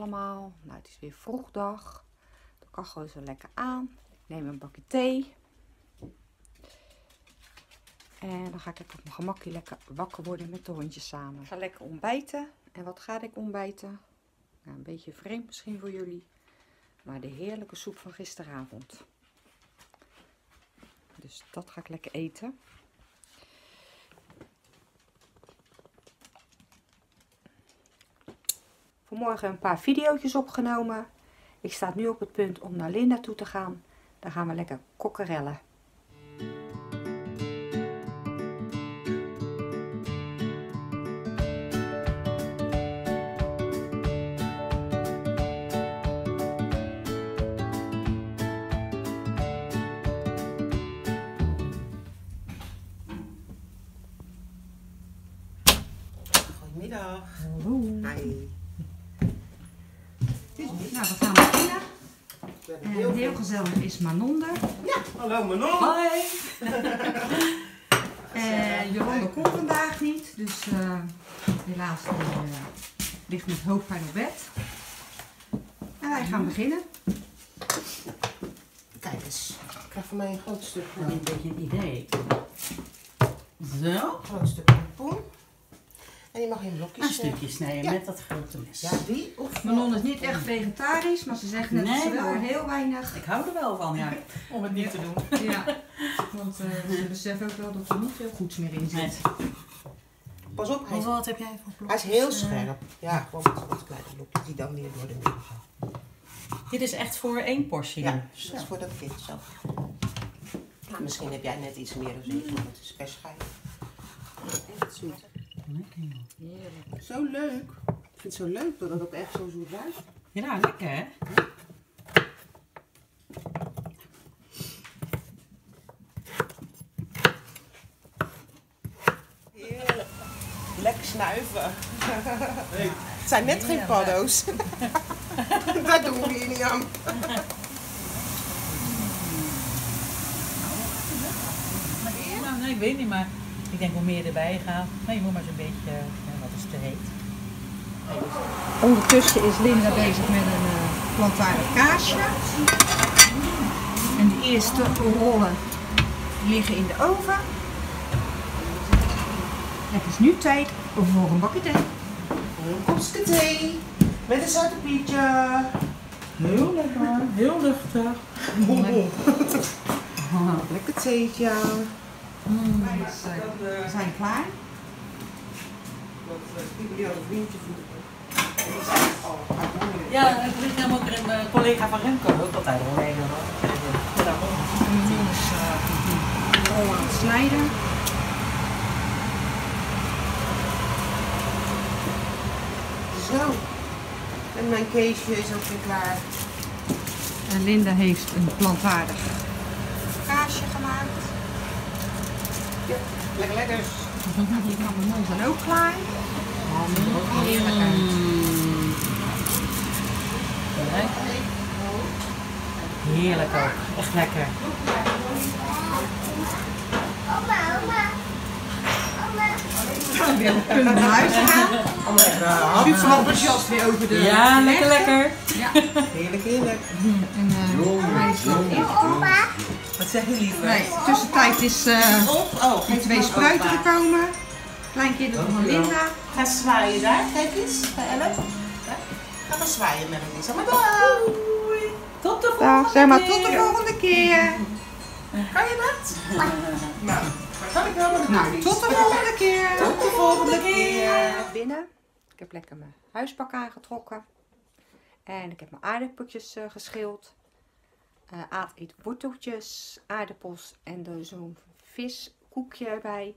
allemaal? Nou, het is weer vroegdag. De kachel is er lekker aan. Ik neem een bakje thee. En dan ga ik even op mijn gemakje lekker wakker worden met de hondjes samen. Ik ga lekker ontbijten. En wat ga ik ontbijten? Nou, een beetje vreemd misschien voor jullie. Maar de heerlijke soep van gisteravond. Dus dat ga ik lekker eten. Vanmorgen een paar video's opgenomen. Ik sta nu op het punt om naar Linda toe te gaan. Dan gaan we lekker kokkerellen. Goedemiddag. Hallo. Hi. Nou, we gaan beginnen. En heel heel veel... gezellig is Manon er. Ja, hallo Manon. Hoi. En Jolanda komt vandaag niet, dus eh, helaas die, eh, ligt met hoofdpijn op bed. En wij gaan beginnen. Kijk eens. Ik krijg van mij een groot stuk, Dat is een beetje een idee. Zo. een groot stuk pompoen. En die mag in blokjes. Een stukje snijden Ja. met dat grote mes. Ja, die of... Manon is niet echt vegetarisch, maar ze zegt net dat ze wel heel weinig. Ik hou er wel van, ja. Om het niet te doen. Ja, want eh, ze beseffen ook wel dat er niet veel goeds meer in zit. Nee. Pas op, hij is, wat heb jij voor hij is blokjes? heel Eh, scherp. Ja, gewoon met wat kleine blokjes die dan weer door de midden gaan. dit is echt voor één portie. Ja, dus dat is voor dat kind zo. Nou, misschien heb jij net iets meer of zoiets, maar het is per schijf. Lekker, joh. Heerlijk. Zo leuk. Ik vind het zo leuk dat het ook echt zo zoet ruikt. Ja, lekker hè? Heerlijk. Lekker snuiven. Het zijn net geen paddo's. dat doen we hier niet aan. Nou, nee, ik weet niet, maar ik denk hoe meer je erbij gaat. Maar je moet maar zo'n beetje, eh, wat is te heet. Ondertussen is Linda bezig met een uh, plantaardig kaasje. En de eerste rollen liggen in de oven. Het is nu tijd voor een bakje thee. Een kopje thee. Met een zwarte pietje. Heel lekker, heel luchtig. Lekker theetje. Dus, eh, we zijn klaar. Die had een vriendje voeden. En die zei al, uit Monniken. Ja, ik weet helemaal ook een eh, collega van Remco ook altijd al mee. Manon is uh, rol aan het snijden. Zo. En mijn keesje is ook weer klaar. En Linda heeft een plantaardig kaasje gemaakt. Lekker lekker. Die Manon zijn ook klaar. Heerlijk uit. Heerlijk ook, echt lekker. Weer naar huis gaan. Allemaal lekker Suus mag enthousiast weer over de Ja, lekker lekker. Ja. Heerlijk, heerlijk. En uh. Wat zeg je liever? Nee, tussentijd is uh. Oh, die twee spruiten gekomen. Kleinkinderen van Linda. Ga zwaaien daar, kijk eens, bij Elle. Ga maar zwaaien met hem. Zeg maar doei. Tot de Dag, zeg maar tot de volgende keer. Kan je dat? Nou, dat kan ik Nou, doe ik tot niet. de volgende keer. Tot de volgende keer. Binnen. Ik heb lekker mijn huispak aangetrokken. En ik heb mijn aardappeltjes uh, geschild. Uh, Aad eet worteltjes, aardappels en er zo'n viskoekje erbij.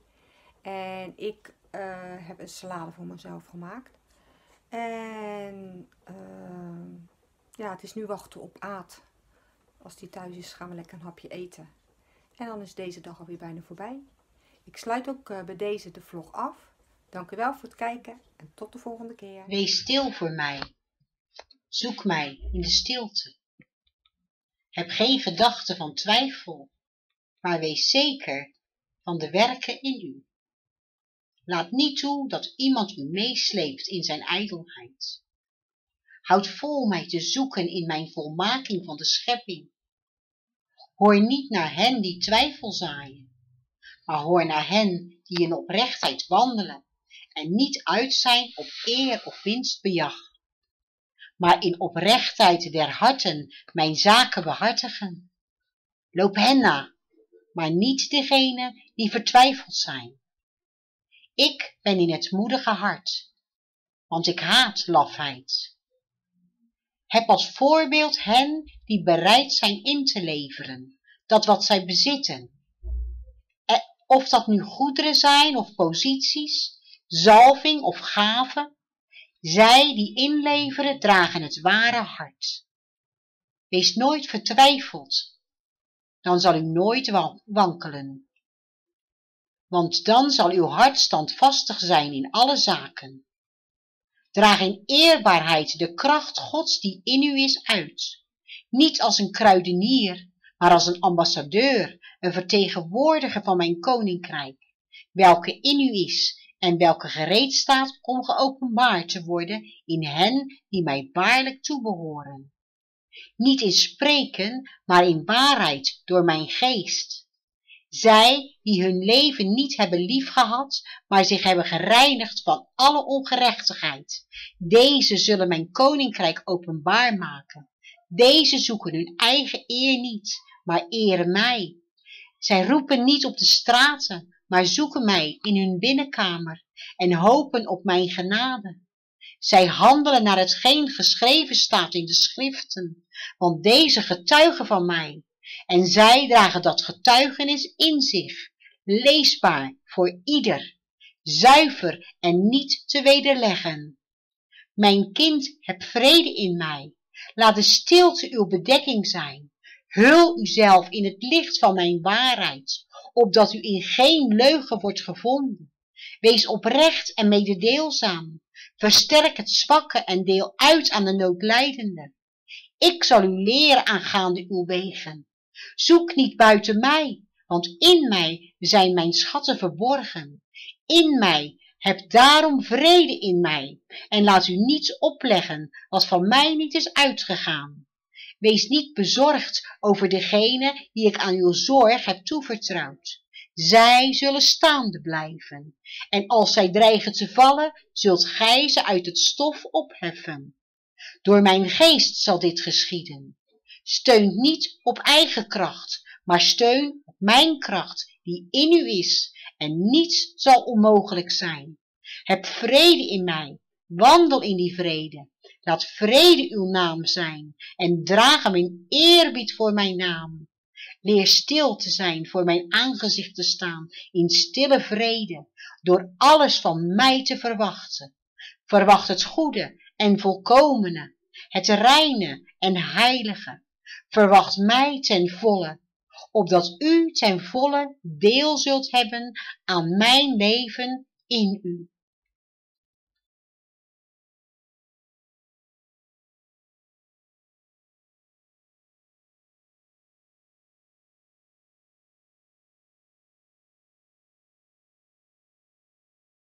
En ik uh, heb een salade voor mezelf gemaakt. En ja, het is nu wachten op Aad. Als die thuis is, gaan we lekker een hapje eten. En dan is deze dag alweer bijna voorbij. Ik sluit ook uh, bij deze de vlog af. Dank u wel voor het kijken en tot de volgende keer. Wees stil voor mij. Zoek mij in de stilte. Heb geen gedachte van twijfel, maar wees zeker van de werken in u. Laat niet toe dat iemand u meesleept in zijn ijdelheid. Houd vol mij te zoeken in mijn volmaking van de schepping. Hoor niet naar hen die twijfel zaaien, maar hoor naar hen die in oprechtheid wandelen en niet uit zijn op eer of winstbejag, maar in oprechtheid der harten mijn zaken behartigen. Loop hen na, maar niet degene die vertwijfeld zijn. Ik ben in het moedige hart, want ik haat lafheid. Heb als voorbeeld hen die bereid zijn in te leveren, dat wat zij bezitten. Of dat nu goederen zijn of posities, zalving of gaven, zij die inleveren dragen het ware hart. Wees nooit vertwijfeld, dan zal u nooit wankelen. Want dan zal uw hart standvastig zijn in alle zaken. Draag in eerbaarheid de kracht Gods die in u is uit. Niet als een kruidenier, maar als een ambassadeur, een vertegenwoordiger van mijn koninkrijk, welke in u is en welke gereed staat om geopenbaard te worden in hen die mij waarlijk toebehoren. Niet in spreken, maar in waarheid door mijn geest. Zij die hun leven niet hebben liefgehad, maar zich hebben gereinigd van alle ongerechtigheid, deze zullen mijn koninkrijk openbaar maken. Deze zoeken hun eigen eer niet, maar eren mij. Zij roepen niet op de straten, maar zoeken mij in hun binnenkamer en hopen op mijn genade. Zij handelen naar hetgeen geschreven staat in de schriften, want deze getuigen van mij. En zij dragen dat getuigenis in zich, leesbaar voor ieder, zuiver en niet te wederleggen. Mijn kind, heb vrede in mij. Laat de stilte uw bedekking zijn. Hul uzelf in het licht van mijn waarheid, opdat u in geen leugen wordt gevonden. Wees oprecht en mededeelzaam. Versterk het zwakke en deel uit aan de noodlijdende. Ik zal u leren aangaande uw wegen. Zoek niet buiten mij, want in mij zijn mijn schatten verborgen. In mij, heb daarom vrede in mij en laat u niets opleggen wat van mij niet is uitgegaan. Wees niet bezorgd over degene die ik aan uw zorg heb toevertrouwd. Zij zullen staande blijven. En als zij dreigen te vallen, zult gij ze uit het stof opheffen. Door mijn geest zal dit geschieden. Steun niet op eigen kracht, maar steun op mijn kracht die in u is en niets zal onmogelijk zijn. Heb vrede in mij, wandel in die vrede. Laat vrede uw naam zijn en draag hem in eerbied voor mijn naam. Leer stil te zijn, voor mijn aangezicht te staan, in stille vrede, door alles van mij te verwachten. Verwacht het goede en volkomene, het reine en heilige. Verwacht mij ten volle, opdat u ten volle deel zult hebben aan mijn leven in u.